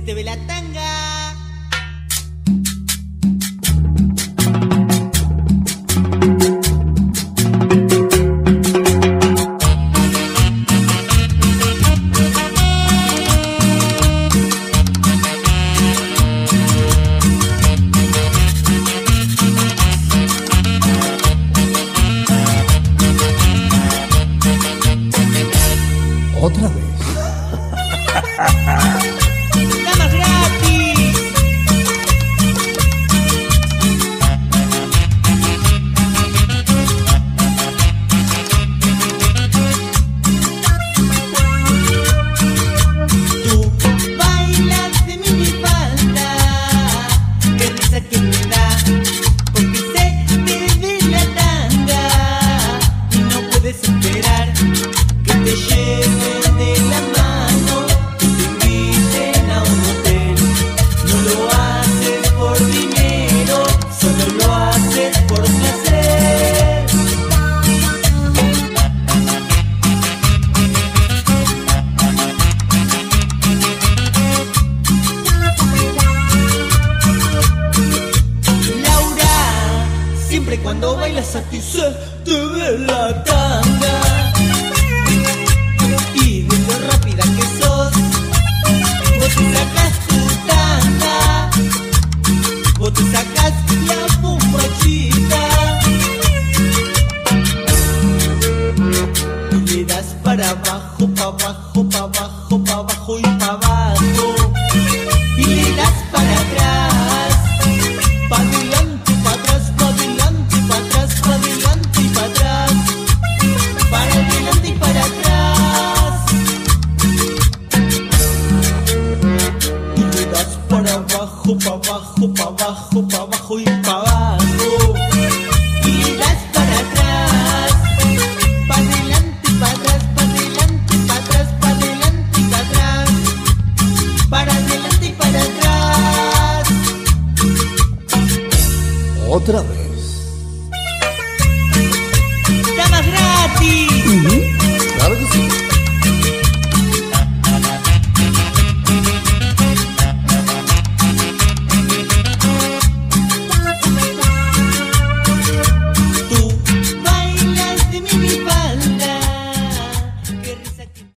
se te ve la tanga. Otra vez. cuando bailas a ti se te ve la tanga. Y de lo rápida que sos, vos te sacas tu tanga, vos te sacas la bombachita. Y le das para abajo, abajo, pa' abajo, pa' abajo, pa' abajo y pa' abajo. Y das para atrás. Pa' adelante, pa' atrás, pa' adelante, pa' atrás, atrás. Para adelante y para atrás. Otra vez.